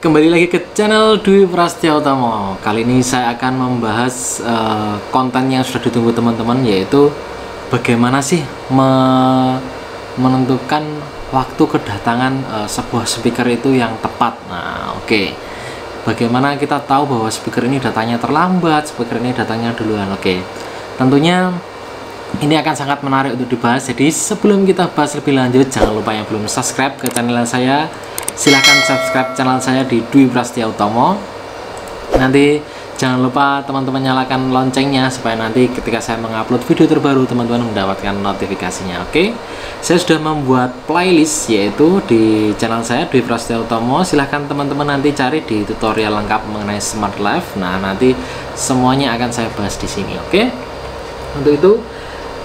Kembali lagi ke channel Dwi Prasetya Utama. Kali ini saya akan membahas uh, konten yang sudah ditunggu teman-teman yaitu bagaimana sih me menentukan waktu kedatangan uh, sebuah speaker itu yang tepat. Nah, oke. Okay. Bagaimana kita tahu bahwa speaker ini datangnya terlambat, speaker ini datangnya duluan. Oke. Okay. Tentunya ini akan sangat menarik untuk dibahas. Jadi sebelum kita bahas lebih lanjut, jangan lupa yang belum subscribe ke channel saya. Silahkan subscribe channel saya di Dwi Prastia Utomo. Nanti jangan lupa teman-teman nyalakan loncengnya supaya nanti ketika saya mengupload video terbaru teman-teman mendapatkan notifikasinya oke? Saya sudah membuat playlist yaitu di channel saya Dwi Prastia Utomo. Silahkan teman-teman nanti cari di tutorial lengkap mengenai smart life. Nah nanti semuanya akan saya bahas di sini oke? Untuk itu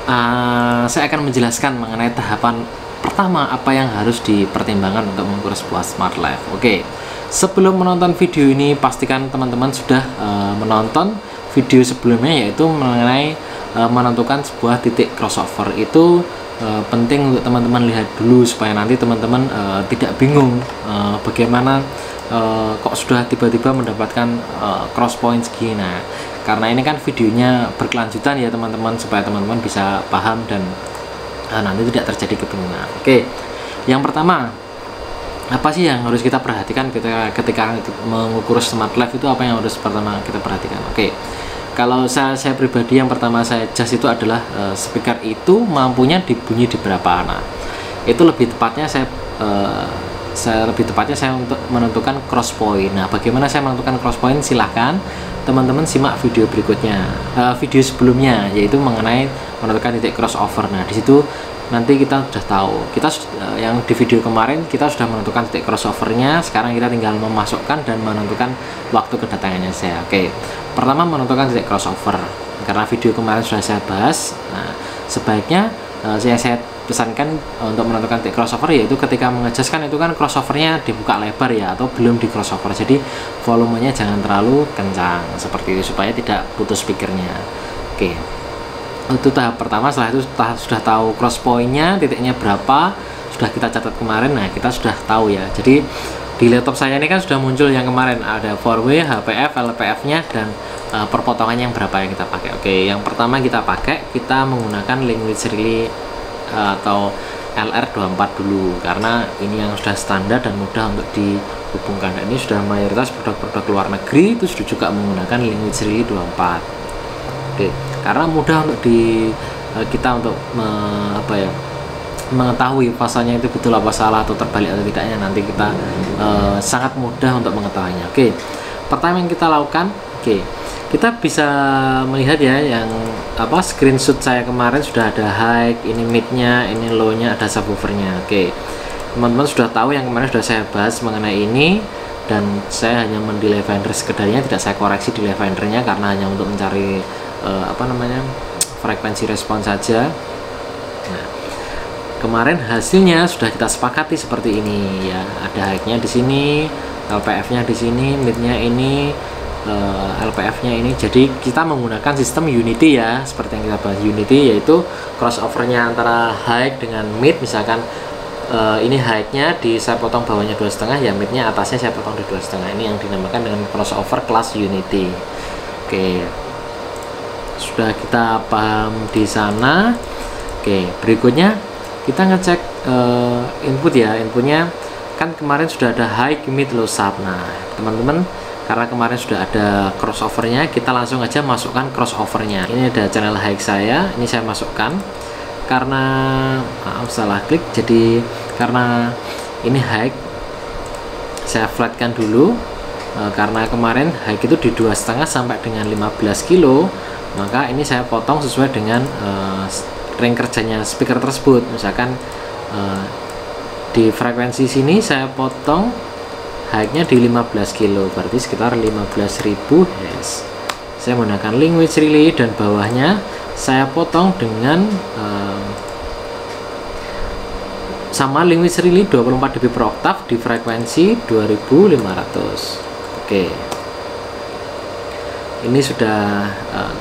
uh, saya akan menjelaskan mengenai tahapan Pertama, apa yang harus dipertimbangkan untuk mengukur sebuah smart life? Oke, sebelum menonton video ini, pastikan teman-teman sudah uh, menonton video sebelumnya yaitu mengenai uh, menentukan sebuah titik crossover itu uh, penting untuk teman-teman lihat dulu supaya nanti teman-teman uh, tidak bingung uh, bagaimana uh, kok sudah tiba-tiba mendapatkan uh, cross point segini. Nah, karena ini kan videonya berkelanjutan ya teman-teman supaya teman-teman bisa paham dan nah, nanti tidak terjadi kebingungan. Oke yang pertama apa sih yang harus kita perhatikan ketika ketika mengukur smart life itu apa yang harus pertama kita perhatikan? Oke kalau saya, saya pribadi yang pertama saya jas itu adalah uh, speaker itu mampunya dibunyi di berapa nah itu lebih tepatnya saya uh, saya lebih tepatnya saya untuk menentukan cross point. Nah, bagaimana saya menentukan cross point? Silahkan teman-teman simak video berikutnya, uh, video sebelumnya, yaitu mengenai menentukan titik crossover. Nah, di situ nanti kita sudah tahu. Kita uh, yang di video kemarin kita sudah menentukan titik crossovernya. Sekarang kita tinggal memasukkan dan menentukan waktu kedatangannya saya. Oke, pertama menentukan titik crossover. Karena video kemarin sudah saya bahas. Nah, sebaiknya uh, saya pesankan untuk menentukan titik crossover yaitu ketika mengejaskan itu kan crossovernya dibuka lebar ya atau belum di crossover. Jadi volumenya jangan terlalu kencang seperti itu supaya tidak putus speakernya oke. Itu tahap pertama setelah itu sudah tahu cross pointnya titiknya berapa sudah kita catat kemarin nah kita sudah tahu ya. Jadi di laptop saya ini kan sudah muncul yang kemarin ada 4W, HPF, LPF nya dan uh, perpotongannya yang berapa yang kita pakai. Oke yang pertama kita pakai kita menggunakan language relay atau LR24 dulu. Karena ini yang sudah standar dan mudah untuk dihubungkan. Dan ini sudah mayoritas produk-produk luar negeri itu sudah juga menggunakan language relay 24 oke karena mudah untuk di eh, kita untuk me, apa ya mengetahui fasanya itu betul apa salah atau terbalik atau tidaknya nanti kita uh, sangat mudah untuk mengetahuinya. Oke pertama yang kita lakukan oke kita bisa melihat ya yang apa screenshot saya kemarin sudah ada high ini midnya ini low-nya ada subwoofernya. Oke. Teman-teman sudah tahu yang kemarin sudah saya bahas mengenai ini dan saya hanya mendelay finder sekedarnya tidak saya koreksi delay findernya karena hanya untuk mencari uh, apa namanya frekuensi respon saja. Nah kemarin hasilnya sudah kita sepakati seperti ini ya. Ada high-nya di sini LPF-nya di sini midnya ini uh, eh, LPF-nya ini. Jadi kita menggunakan sistem Unity ya seperti yang kita bahas Unity yaitu crossovernya antara high dengan mid. Misalkan uh, ini high-nya di saya potong bawahnya dua setengah ya mid-nya atasnya saya potong di dua setengah. Ini yang dinamakan dengan crossover kelas Unity. Oke. Sudah kita paham di sana. Oke berikutnya kita ngecek uh, input ya. Inputnya kan kemarin sudah ada high mid low sub. Nah teman-teman karena kemarin sudah ada crossovernya kita langsung aja masukkan crossovernya. Ini ada channel high saya ini saya masukkan. Karena maaf salah klik jadi karena ini high saya flatkan dulu. E, karena kemarin high itu di dua setengah sampai dengan 15 kilo maka ini saya potong sesuai dengan e, ring kerjanya speaker tersebut. Misalkan e, di frekuensi sini saya potong high-nya di 15 kilo berarti sekitar 15.000 Hz. Saya menggunakan language relay dan bawahnya saya potong dengan um, sama language relay 24 dB per oktav di frekuensi 2500 oke. Ini sudah uh,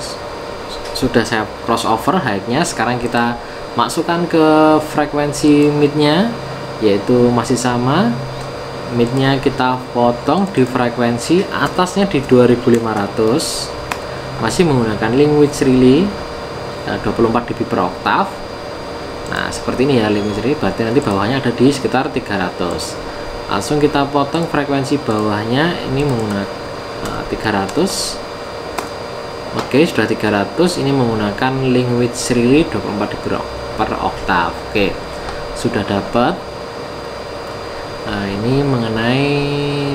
sudah saya crossover high-nya sekarang kita masukkan ke frekuensi mid-nya yaitu masih sama midnya kita potong di frekuensi atasnya di 2500 masih menggunakan language relay 24 dB per oktav. Nah seperti ini ya language relay. Berarti nanti bawahnya ada di sekitar 300 langsung kita potong frekuensi bawahnya ini menggunakan 300 oke sudah 300 ini menggunakan language relay 24 dB per oktav. Oke sudah dapat nah ini mengenai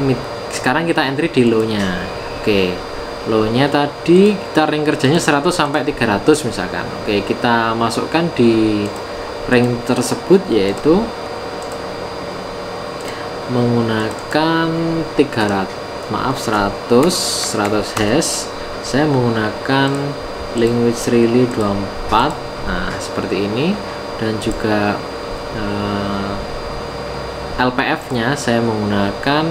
mid sekarang kita entry di low nya oke low nya tadi kita ring kerjanya 100 sampai 300 misalkan. Oke kita masukkan di ring tersebut yaitu menggunakan 300 maaf 100 100 hash. Saya menggunakan language relay 24 nah seperti ini. Dan juga uh, LPF nya saya menggunakan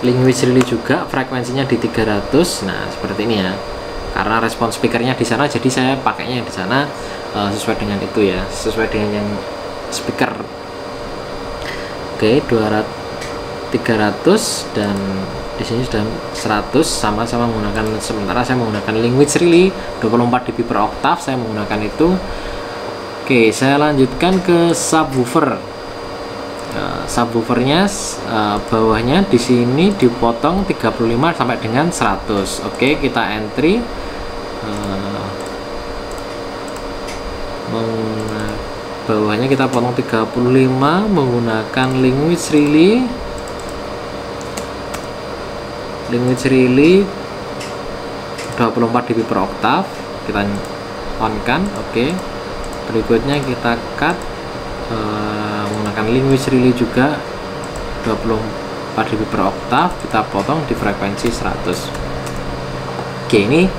language relay juga frekuensinya di 300 nah seperti ini ya. Karena respon speakernya di sana jadi saya pakainya di sana uh, sesuai dengan itu ya sesuai dengan yang speaker. Oke 200 300 dan di sini sudah 100 sama-sama menggunakan sementara saya menggunakan language relay 24 dB per oktav saya menggunakan itu. Oke saya lanjutkan ke subwoofer uh, subwoofernya uh, bawahnya di sini dipotong 35 sampai dengan 100 oke kita entry. Uh, bawahnya kita potong 35 menggunakan language relay. Language relay 24 dB per oktav. Kita on kan oke. Okay. berikutnya kita cut uh, menggunakan language relay juga 24 dB per oktav kita potong di frekuensi 100 oke ini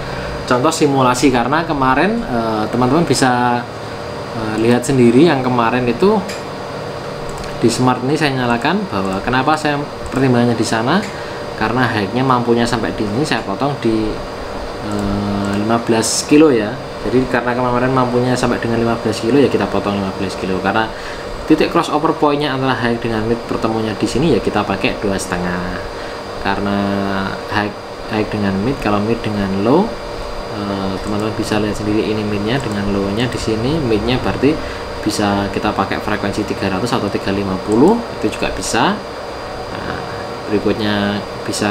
contoh simulasi karena kemarin eh, teman-teman bisa uh, lihat sendiri yang kemarin itu di smart ini saya nyalakan bahwa kenapa saya pertimbangannya di sana? Karena high-nya mampunya sampai di sini saya potong di uh, 15 kilo ya. Jadi karena kemarin mampunya sampai dengan 15 kilo ya kita potong 15 kilo. Karena titik crossover pointnya antara high dengan mid pertemuannya di sini ya kita pakai dua setengah. Karena high high dengan mid kalau mid dengan low eh, teman-teman bisa lihat sendiri ini midnya dengan low nya di sini. Midnya berarti bisa kita pakai frekuensi 300 atau 350 itu juga bisa. Nah, berikutnya bisa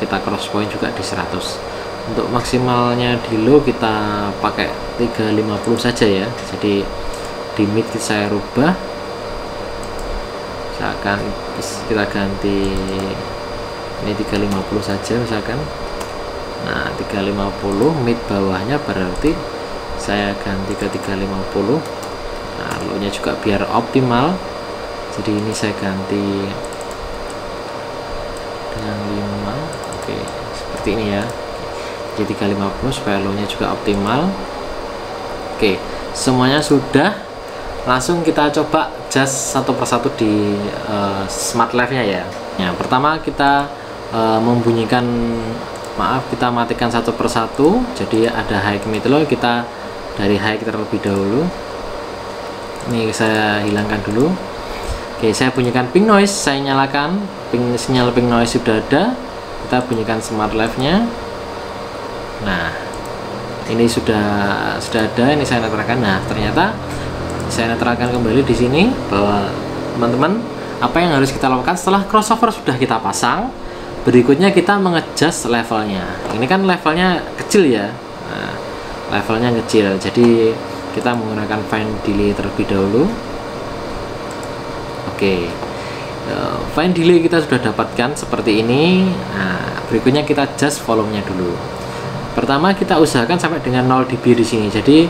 kita cross point juga di 100 untuk maksimalnya di low kita pakai 350 saja ya. Jadi di mid saya rubah misalkan kita ganti ini 350 saja misalkan. Nah 350 mid bawahnya berarti saya ganti ke 350 nah low nya juga biar optimal. Jadi ini saya ganti dengan 5 oke seperti ini ya. Jadi 350 supaya low nya juga optimal. Oke semuanya sudah. Langsung kita coba just satu persatu di uh, smart live nya ya yang pertama kita uh, membunyikan maaf kita matikan satu persatu. Jadi ada high mid low kita dari high terlebih dahulu. Ini saya hilangkan dulu. Oke saya bunyikan ping noise saya nyalakan. Ping sinyal ping noise sudah ada. Kita bunyikan smart live nya nah ini sudah sudah ada ini saya netralkan. Nah ternyata saya netralkan kembali di sini bahwa teman-teman apa yang harus kita lakukan setelah crossover sudah kita pasang berikutnya kita mengejas levelnya. Ini kan levelnya kecil ya. Nah, levelnya kecil jadi kita menggunakan fine delay terlebih dahulu. Oke. Uh, fine delay kita sudah dapatkan seperti ini. Nah berikutnya kita adjust volumenya dulu. Pertama kita usahakan sampai dengan 0 dB di sini. Jadi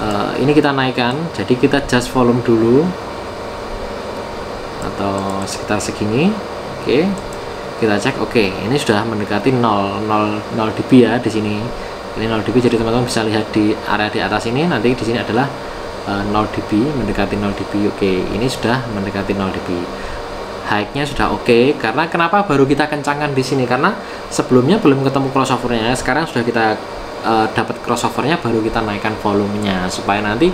uh, ini kita naikkan. Jadi kita just volume dulu. Atau sekitar segini. Oke. Okay. kita cek. Oke okay, ini sudah mendekati 0 0 0 dB ya di sini. Ini 0 dB jadi teman-teman bisa lihat di area di atas ini. Nanti di sini adalah uh, eh, 0 dB mendekati 0 dB. Oke okay, ini sudah mendekati 0 dB. High-nya sudah oke okay. karena kenapa baru kita kencangkan di sini? Karena sebelumnya belum ketemu crossovernya. Sekarang sudah kita uh, dapat crossovernya baru kita naikkan volumenya supaya nanti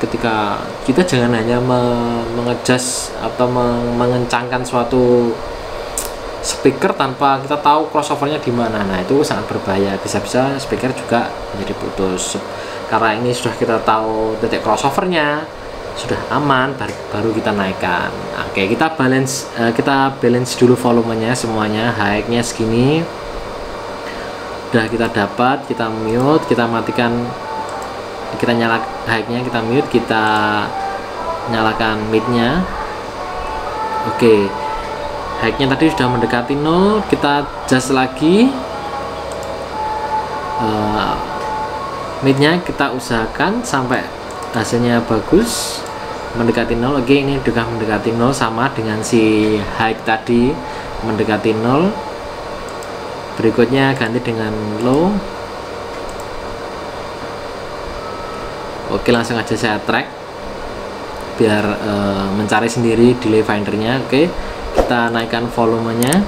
ketika kita jangan hanya me- mengejas atau meng- mengencangkan suatu speaker tanpa kita tahu crossovernya di mana. Nah itu sangat berbahaya. Bisa-bisa speaker juga menjadi putus. Karena ini sudah kita tahu titik crossovernya sudah aman baru, baru kita naikkan. Oke kita balance uh, kita balance dulu volumenya semuanya high-nya segini udah kita dapat kita mute kita matikan kita nyala high-nya kita mute kita nyalakan mid-nya. Oke. High-nya tadi sudah mendekati 0 kita adjust lagi. Uh, mid-nya kita usahakan sampai hasilnya bagus mendekati 0 oke ini sudah mendekati 0 sama dengan si high tadi mendekati 0 berikutnya ganti dengan low. Oke langsung aja saya track. Biar e, mencari sendiri delay findernya. Oke kita naikkan volumenya.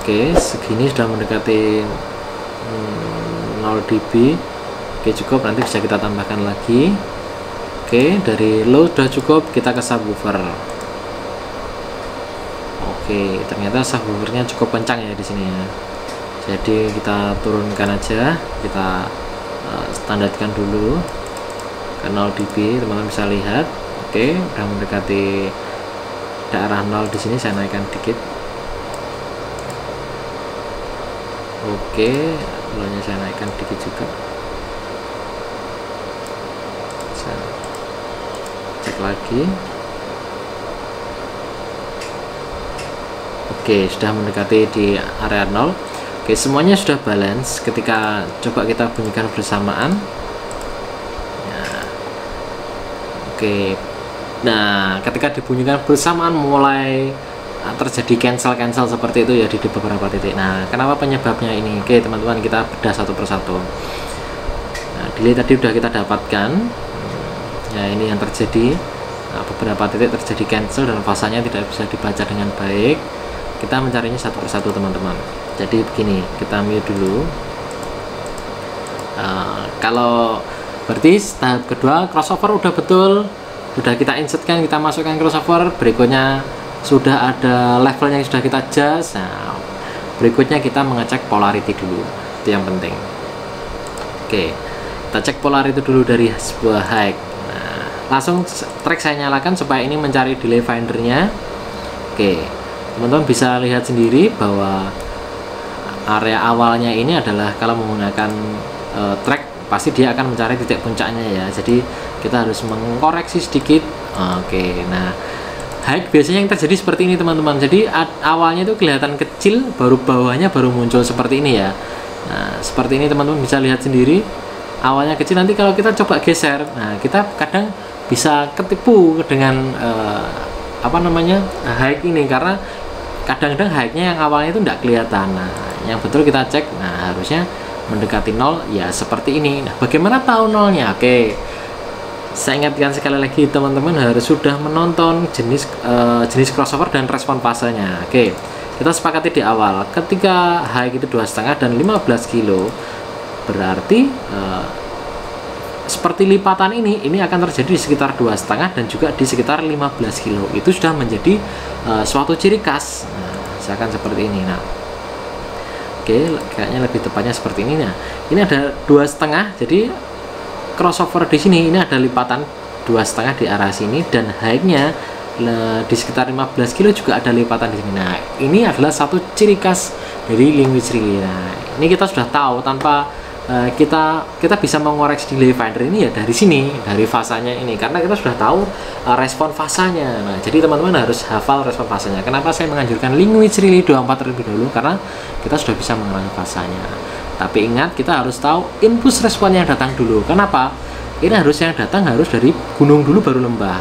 Oke segini sudah mendekati hmm, 0 dB. Oke cukup. Nanti bisa kita tambahkan lagi. Oke dari low sudah cukup kita ke subwoofer Oke, ternyata subwoofernya cukup kencang ya di sini ya. Jadi kita turunkan aja, kita uh, standarkan dulu ke 0 dB, teman-teman bisa lihat. Oke, udah mendekati daerah 0 di sini saya naikkan dikit. Oke, low-nya saya naikkan dikit juga. Saya cek lagi. Oke, sudah mendekati di area 0. Oke, semuanya sudah balance. Ketika coba kita bunyikan bersamaan. Ya. Oke. Nah, ketika dibunyikan bersamaan mulai ah, terjadi cancel-cancel seperti itu ya di beberapa titik. Nah, kenapa penyebabnya ini? Oke, teman-teman, kita bedah satu persatu. Nah, delay tadi sudah kita dapatkan. Ya, ini yang terjadi. Nah, beberapa titik terjadi cancel dan fasanya tidak bisa dibaca dengan baik kita mencarinya satu persatu teman-teman. Jadi begini kita mute dulu. Uh, kalau berarti tahap kedua crossover udah betul. Sudah kita insertkan kita masukkan crossover. Berikutnya sudah ada levelnya yang sudah kita adjust. Nah, berikutnya kita mengecek polarity dulu. Itu yang penting. Oke kita cek polarity dulu dari sebuah high nah, langsung track saya nyalakan supaya ini mencari delay findernya. Oke teman-teman bisa lihat sendiri bahwa area awalnya ini adalah kalau menggunakan e, track pasti dia akan mencari titik puncaknya ya. Jadi kita harus mengkoreksi sedikit. Oke nah high biasanya yang terjadi seperti ini teman-teman. Jadi awalnya itu kelihatan kecil baru bawahnya baru muncul seperti ini ya. Nah seperti ini teman-teman bisa lihat sendiri. Awalnya kecil nanti kalau kita coba geser nah kita kadang bisa ketipu dengan uh, apa namanya high ini. Karena kadang-kadang high-nya yang awalnya itu tidak kelihatan. Nah yang betul kita cek nah harusnya mendekati nol ya seperti ini. Nah bagaimana tahu nolnya? Oke. Saya ingatkan sekali lagi teman-teman harus sudah menonton jenis uh, jenis crossover dan respon fasenya oke. Kita sepakati di awal ketika high itu dua setengah dan 15 kilo berarti uh, seperti lipatan ini ini akan terjadi di sekitar dua setengah dan juga di sekitar 15 kilo. Itu sudah menjadi uh, suatu ciri khas. Nah, misalkan seperti ini nah. Oke kayaknya lebih tepatnya seperti ini nah. Ini ada dua setengah jadi crossover di sini ini ada lipatan dua setengah di arah sini dan high-nya di sekitar 15 kilo juga ada lipatan di sini. Nah ini adalah satu ciri khas dari relay nah ini kita sudah tahu tanpa uh, kita kita bisa mengoreksi delay finder ini ya dari sini dari fasanya ini. Karena kita sudah tahu uh, respon fasanya. Nah jadi teman-teman harus hafal respon fasanya. Kenapa saya menganjurkan language relay 24 terlebih dahulu karena kita sudah bisa mengenal fasanya. Tapi ingat kita harus tahu impulse responnya datang dulu. Kenapa? Ini harus yang datang harus dari gunung dulu baru lembah.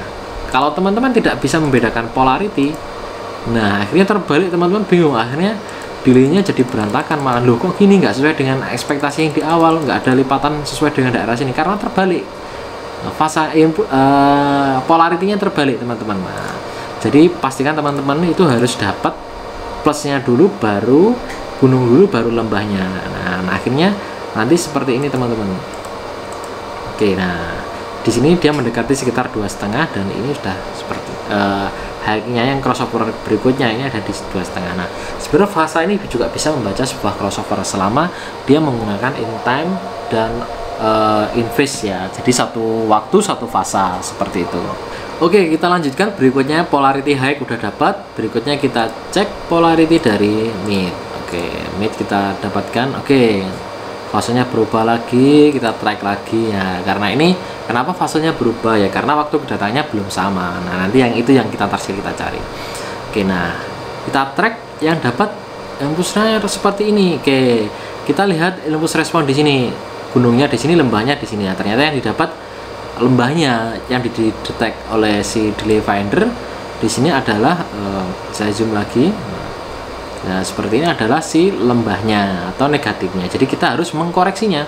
Kalau teman-teman tidak bisa membedakan polarity nah akhirnya terbalik teman-teman. Bingung akhirnya delaynya jadi berantakan malah loh kok gini? Nggak sesuai dengan ekspektasi yang di awal nggak ada lipatan sesuai dengan daerah sini. Karena terbalik. Fase input uh, polaritinya terbalik teman-teman. Nah, jadi pastikan teman-teman itu harus dapat plusnya dulu baru gunung dulu baru lembahnya. Nah, nah akhirnya nanti seperti ini teman-teman. Oke nah di sini dia mendekati sekitar dua setengah dan ini sudah seperti uh, high-nya yang crossover berikutnya ini ada di dua setengah. Nah sebenarnya fase ini juga bisa membaca sebuah crossover selama dia menggunakan in time dan uh, in phase ya. Jadi satu waktu satu fase seperti itu. Oke kita lanjutkan. Berikutnya polarity high udah dapat. Berikutnya kita cek polarity dari mid. Oke mid kita dapatkan. Oke fasenya berubah lagi kita track lagi. Ya karena ini kenapa fasenya berubah? Ya karena waktu kedatangannya belum sama. Nah nanti yang itu yang kita tarsil kita cari. Oke nah kita track yang dapat impulsnya seperti ini. Oke kita lihat impuls respon di sini. Gunungnya di sini lembahnya di sini. Ya ternyata yang didapat lembahnya yang didetek oleh si delay finder di sini adalah uh, saya zoom lagi Nah, seperti ini adalah si lembahnya atau negatifnya. Jadi kita harus mengkoreksinya.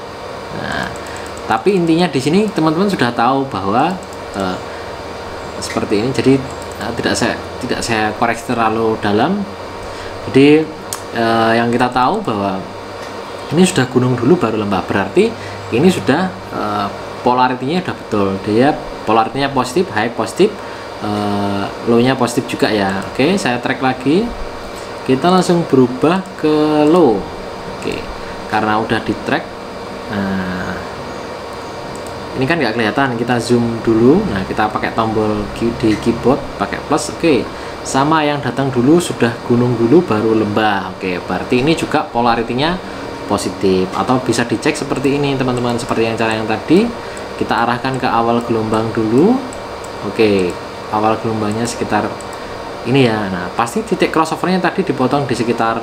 Nah, tapi intinya di sini teman-teman sudah tahu bahwa uh, seperti ini. Jadi uh, tidak saya tidak saya koreksi terlalu dalam. Jadi uh, yang kita tahu bahwa ini sudah gunung dulu baru lembah. Berarti ini sudah uh, polaritinya sudah betul. Dia polaritinya positif, high positif, uh, low-nya positif juga ya. Oke, saya track lagi kita langsung berubah ke low. Oke karena udah di track nah ini kan nggak kelihatan. Kita zoom dulu nah kita pakai tombol di keyboard pakai plus oke. Sama yang datang dulu sudah gunung dulu baru lembah. Oke berarti ini juga polaritinya positif. Atau bisa dicek seperti ini teman-teman seperti yang cara yang tadi. Kita arahkan ke awal gelombang dulu. Oke awal gelombangnya sekitar ini ya nah pasti titik crossovernya tadi dipotong di sekitar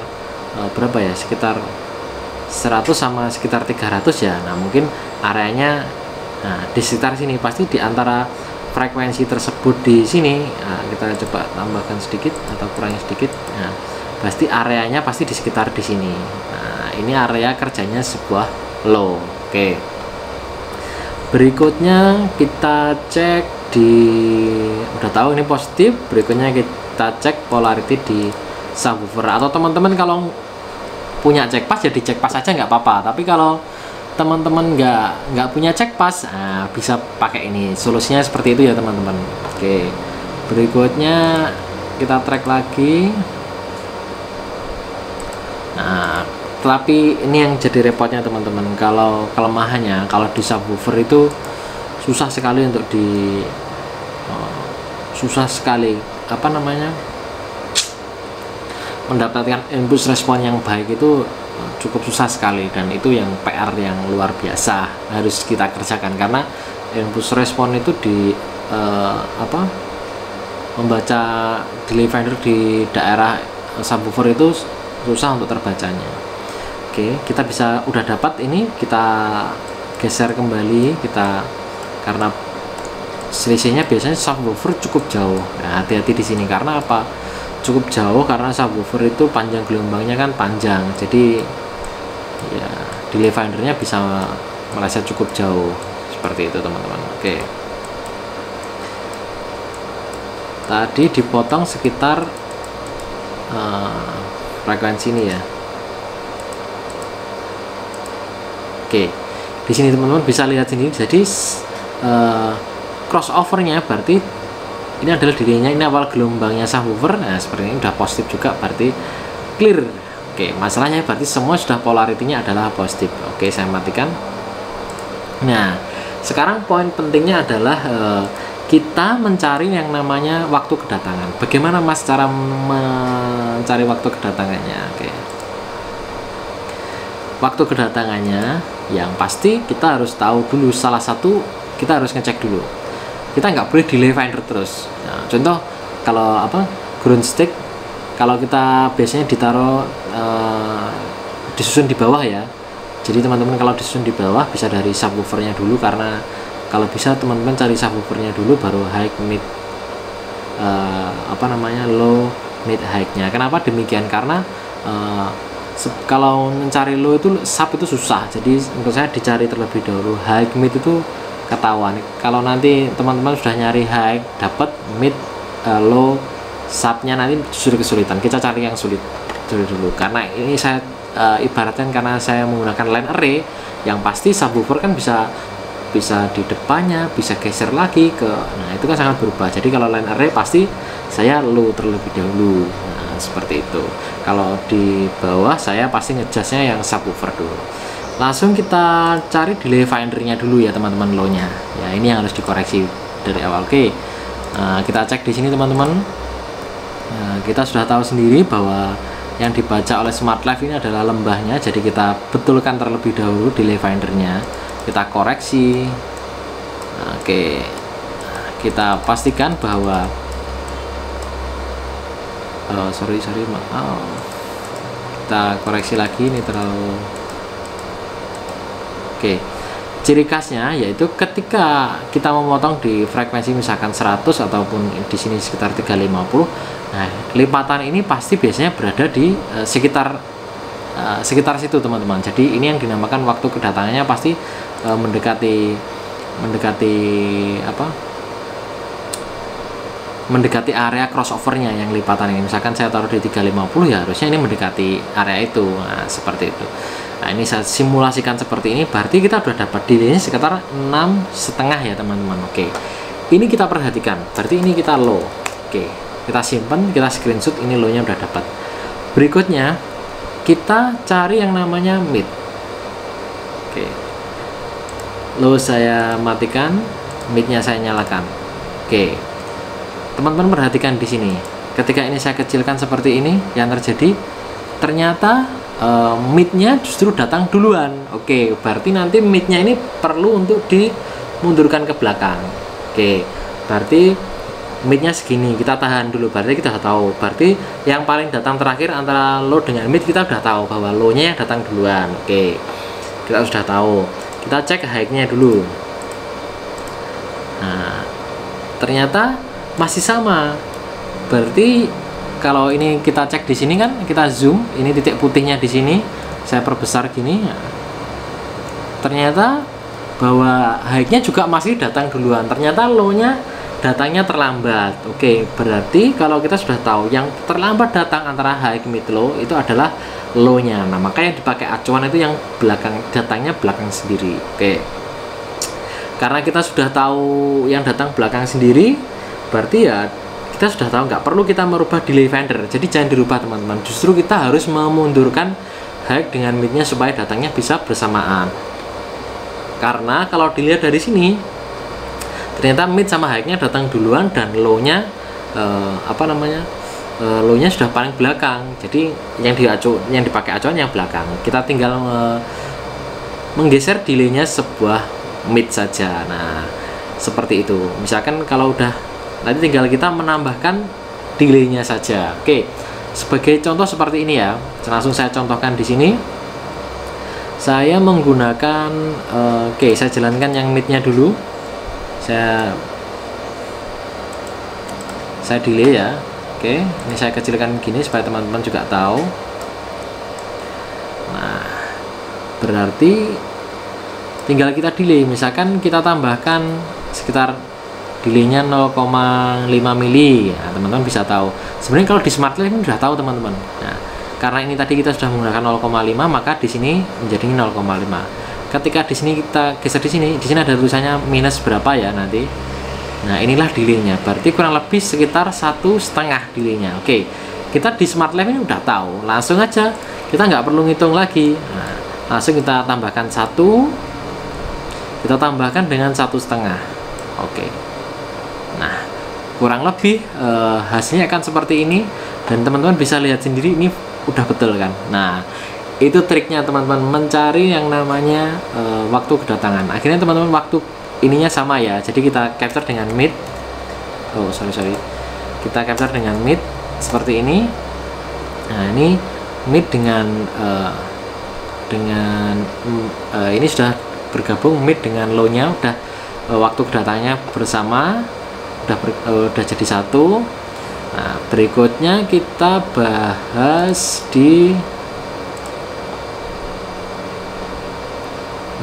uh, berapa ya? Sekitar 100 sama sekitar 300 ya. Nah mungkin areanya nah di sekitar sini. Pasti di antara frekuensi tersebut di sini nah, kita coba tambahkan sedikit atau kurangi sedikit. Nah pasti areanya pasti di sekitar di sini. Nah ini area kerjanya sebuah low oke. Berikutnya kita cek di udah tahu ini positif berikutnya kita kita cek polarity di subwoofer. Atau teman-teman kalau punya cek pas jadi ya cek pas aja nggak apa-apa. Tapi kalau teman-teman nggak nggak punya cek pas nah, bisa pakai ini. Solusinya seperti itu ya teman-teman. Oke. Berikutnya kita track lagi. Nah tapi ini yang jadi repotnya teman-teman. Kalau kelemahannya kalau di subwoofer itu susah sekali untuk di oh, susah sekali apa namanya? Mendapatkan impuls respon yang baik itu cukup susah sekali dan itu yang PR yang luar biasa harus kita kerjakan karena impuls respon itu di uh, apa? Membaca delay di daerah subwoofer itu susah untuk terbacanya. Oke kita bisa udah dapat ini kita geser kembali kita karena selisihnya biasanya subwoofer cukup jauh. Nah, hati-hati di sini karena apa? Cukup jauh karena subwoofer itu panjang gelombangnya kan panjang. Jadi ya delay findernya bisa merasa cukup jauh. Seperti itu teman-teman. Oke. Tadi dipotong sekitar uh, frekuensi ini ya. Oke. Di sini teman-teman bisa lihat sini jadi uh, crossovernya berarti ini adalah dirinya ini awal gelombangnya subwoofer. Nah seperti ini udah positif juga berarti clear. Oke masalahnya berarti semua sudah polaritinya adalah positif. Oke saya matikan. Nah sekarang poin pentingnya adalah uh, kita mencari yang namanya waktu kedatangan. Bagaimana mas cara mencari waktu kedatangannya? Oke. Waktu kedatangannya yang pasti kita harus tahu dulu salah satu kita harus ngecek dulu kita nggak boleh delay finder terus. Nah, contoh kalau apa ground stick kalau kita biasanya ditaruh uh, disusun di bawah ya. Jadi teman-teman kalau disusun di bawah bisa dari subwoofernya dulu karena kalau bisa teman-teman cari subwoofernya dulu baru high mid uh, apa namanya low mid high-nya. Kenapa demikian? Karena uh, kalau mencari low itu sub itu susah. Jadi menurut saya dicari terlebih dahulu. High mid itu ketahuan. Kalau nanti teman-teman sudah nyari high dapat mid uh, low subnya nanti justru kesulitan. Kita cari yang sulit dulu dulu. Karena ini saya uh, ibaratkan karena saya menggunakan line array yang pasti subwoofer kan bisa bisa di depannya bisa geser lagi ke nah itu kan sangat berubah. Jadi kalau line array pasti saya low terlebih dahulu. Nah, seperti itu. Kalau di bawah saya pasti ngejasnya yang subwoofer dulu langsung kita cari delay findernya dulu ya teman-teman low nya ya ini yang harus dikoreksi dari awal. Oke nah, kita cek di sini teman-teman. Nah, kita sudah tahu sendiri bahwa yang dibaca oleh smart life ini adalah lembahnya jadi kita betulkan terlebih dahulu delay findernya kita koreksi. Oke kita pastikan bahwa oh, sorry sorry maaf. Oh. kita koreksi lagi ini terlalu oke. Ciri khasnya yaitu ketika kita memotong di frekuensi misalkan 100 ataupun di sini sekitar 350 nah lipatan ini pasti biasanya berada di uh, sekitar uh, sekitar situ teman-teman. Jadi ini yang dinamakan waktu kedatangannya pasti uh, mendekati mendekati apa? Mendekati area crossovernya yang lipatan ini. Misalkan saya taruh di 350 ya harusnya ini mendekati area itu. Nah, seperti itu nah ini saya simulasikan seperti ini berarti kita sudah dapat delaynya sekitar enam setengah ya teman-teman. Oke. Ini kita perhatikan berarti ini kita low. Oke. Kita simpan kita screenshot ini low nya udah dapat. Berikutnya kita cari yang namanya mid. Oke. Low saya matikan midnya saya nyalakan. Oke. Teman-teman perhatikan di sini. Ketika ini saya kecilkan seperti ini yang terjadi ternyata uh, midnya justru datang duluan. Oke berarti nanti midnya ini perlu untuk dimundurkan ke belakang. Oke berarti midnya segini. Kita tahan dulu berarti kita sudah tahu. Berarti yang paling datang terakhir antara low dengan mid kita sudah tahu bahwa low nya yang datang duluan. Oke kita sudah tahu. Kita cek high nya dulu. Nah ternyata masih sama. Berarti kalau ini kita cek di sini kan kita zoom ini titik putihnya di sini saya perbesar gini. Ternyata bahwa high-nya juga masih datang duluan. Ternyata low-nya datangnya terlambat. Oke berarti kalau kita sudah tahu yang terlambat datang antara high mid low itu adalah low-nya. Nah maka yang dipakai acuan itu yang belakang datangnya belakang sendiri. Oke. Karena kita sudah tahu yang datang belakang sendiri berarti ya kita sudah tahu nggak perlu kita merubah delay finder jadi jangan dirubah teman-teman. Justru kita harus memundurkan high dengan midnya supaya datangnya bisa bersamaan. Karena kalau dilihat dari sini ternyata mid sama high-nya datang duluan dan low-nya uh, apa namanya uh, low-nya sudah paling belakang. Jadi yang diacu yang dipakai acuan yang belakang. Kita tinggal uh, menggeser delaynya sebuah mid saja. Nah seperti itu. Misalkan kalau udah nanti tinggal kita menambahkan delaynya saja. Oke sebagai contoh seperti ini ya. Langsung saya contohkan di sini. Saya menggunakan uh, oke saya jalankan yang midnya dulu. Saya saya delay ya. Oke ini saya kecilkan gini supaya teman-teman juga tahu. Nah berarti tinggal kita delay. Misalkan kita tambahkan sekitar delaynya 0,5 mili. Nah, teman-teman bisa tahu. Sebenarnya kalau di smart ini sudah tahu teman-teman. Nah, karena ini tadi kita sudah menggunakan 0,5 maka di sini menjadi 0,5 ketika di sini kita geser di sini di sini ada tulisannya minus berapa ya nanti? Nah inilah delaynya berarti kurang lebih sekitar satu setengah delaynya oke kita di smart life ini udah tahu. Langsung aja kita nggak perlu ngitung lagi. Nah, langsung kita tambahkan satu. Kita tambahkan dengan satu setengah. Oke kurang lebih uh, hasilnya akan seperti ini dan teman-teman bisa lihat sendiri ini udah betul kan. Nah, itu triknya teman-teman mencari yang namanya uh, waktu kedatangan. Akhirnya teman-teman waktu ininya sama ya. Jadi kita capture dengan mid. Oh, sorry sorry. Kita capture dengan mid seperti ini. Nah, ini mid dengan uh, dengan uh, ini sudah bergabung mid dengan low-nya udah uh, waktu kedatangannya bersama udah ber, udah jadi satu. Nah berikutnya kita bahas di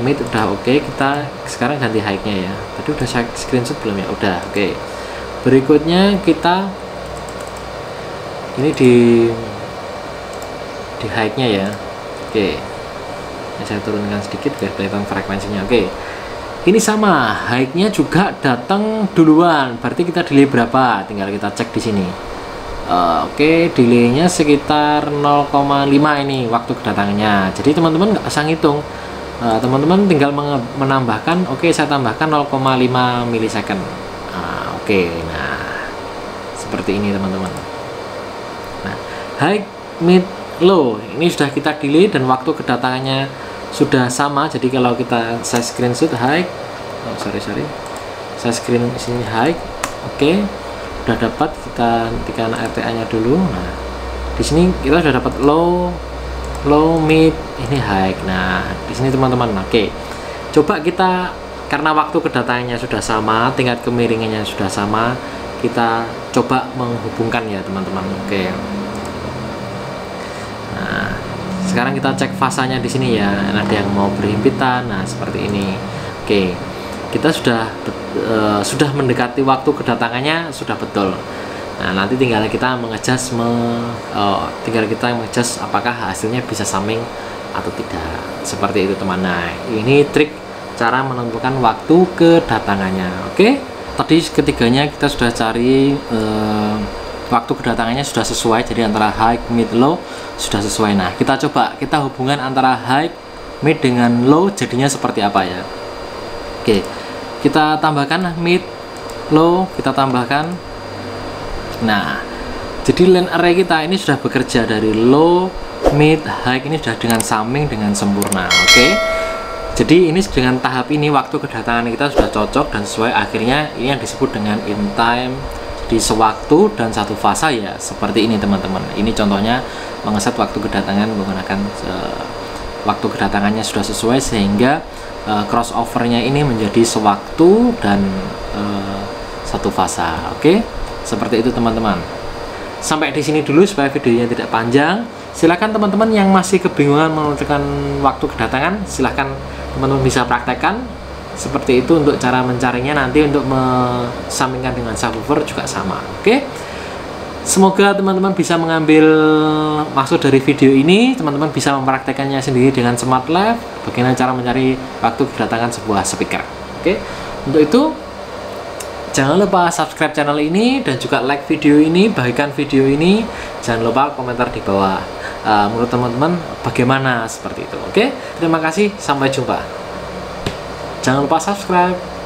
mid. Udah oke okay. kita sekarang ganti high nya ya. Tadi udah screenshot belum ya? Udah oke. Okay. berikutnya kita ini di di high nya ya. Oke. Ini saya turunkan sedikit biar kelihatan frekuensinya. Oke ini sama high-nya juga datang duluan. Berarti kita delay berapa? Tinggal kita cek di sini. Uh, oke okay, delaynya sekitar 0,5 ini waktu kedatangannya. Jadi teman-teman nggak usah ngitung. Teman uh, teman-teman tinggal menambahkan oke okay, saya tambahkan 0,5 milisecond. Uh, oke okay, nah seperti ini teman-teman. Nah high mid low ini sudah kita delay dan waktu kedatangannya sudah sama. Jadi kalau kita saya screenshot high. Oh sorry sorry. Saya screen sini high. Oke. Okay. udah dapat kita hentikan RTA nya dulu. Nah di sini kita sudah dapat low low mid ini high. Nah di sini teman-teman oke. Okay. coba kita karena waktu kedatangannya sudah sama tingkat kemiringannya sudah sama kita coba menghubungkan ya teman-teman. Oke. okay. Sekarang kita cek fasanya di sini ya. Ada yang mau berhimpitan nah seperti ini. Oke. Kita sudah uh, sudah mendekati waktu kedatangannya sudah betul. Nah nanti tinggal kita mengejas me, uh, tinggal kita mengejas apakah hasilnya bisa summing atau tidak. Seperti itu teman nah ini trik cara menentukan waktu kedatangannya. Oke. Tadi ketiganya kita sudah cari uh, waktu kedatangannya sudah sesuai jadi antara high mid low sudah sesuai. Nah kita coba kita hubungan antara high mid dengan low jadinya seperti apa ya? Oke kita tambahkan mid low kita tambahkan. Nah jadi line array kita ini sudah bekerja dari low mid high ini sudah dengan summing dengan sempurna oke? Jadi ini dengan tahap ini waktu kedatangan kita sudah cocok dan sesuai akhirnya ini yang disebut dengan in time di sewaktu dan satu fase ya seperti ini teman-teman. Ini contohnya mengeset waktu kedatangan menggunakan uh, waktu kedatangannya sudah sesuai sehingga uh, crossovernya ini menjadi sewaktu dan uh, satu fase. Oke? Seperti itu teman-teman. Sampai di sini dulu supaya videonya tidak panjang. Silakan teman-teman yang masih kebingungan menentukan waktu kedatangan silahkan teman-teman bisa praktekkan seperti itu untuk cara mencarinya. Nanti untuk mensampingkan dengan subwoofer juga sama oke? Semoga teman-teman bisa mengambil maksud dari video ini. Teman-teman bisa mempraktekannya sendiri dengan smart lab. Bagaimana cara mencari waktu kedatangan sebuah speaker oke? Untuk itu jangan lupa subscribe channel ini dan juga like video ini bagikan video ini. Jangan lupa komentar di bawah. Uh, menurut teman-teman bagaimana seperti itu oke? Terima kasih sampai jumpa Jangan lupa subscribe.